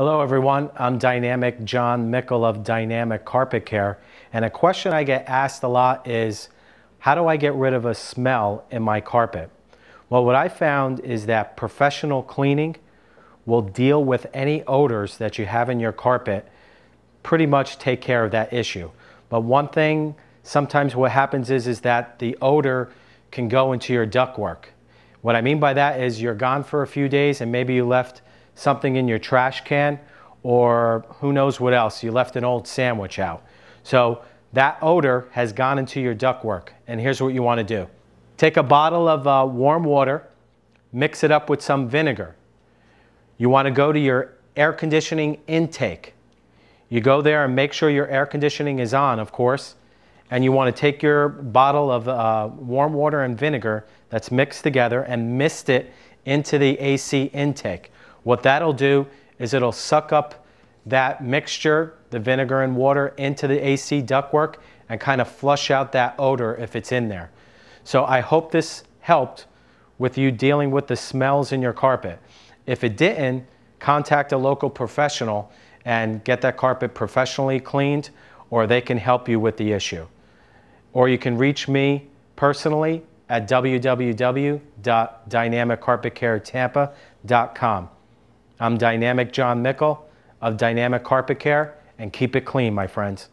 Hello everyone, I'm Dynamic John Mickel of Dynamic Carpet Care and a question I get asked a lot is how do I get rid of a smell in my carpet? Well what I found is that professional cleaning will deal with any odors that you have in your carpet pretty much take care of that issue. But one thing sometimes what happens is, is that the odor can go into your ductwork. What I mean by that is you're gone for a few days and maybe you left something in your trash can or who knows what else. You left an old sandwich out. So that odor has gone into your ductwork. And here's what you want to do. Take a bottle of uh, warm water, mix it up with some vinegar. You want to go to your air conditioning intake. You go there and make sure your air conditioning is on, of course and you want to take your bottle of uh, warm water and vinegar that's mixed together and mist it into the AC intake. What that'll do is it'll suck up that mixture, the vinegar and water, into the AC ductwork and kind of flush out that odor if it's in there. So I hope this helped with you dealing with the smells in your carpet. If it didn't, contact a local professional and get that carpet professionally cleaned or they can help you with the issue or you can reach me personally at www.dynamiccarpetcaretampa.com. I'm Dynamic John Mickel of Dynamic Carpet Care, and keep it clean, my friends.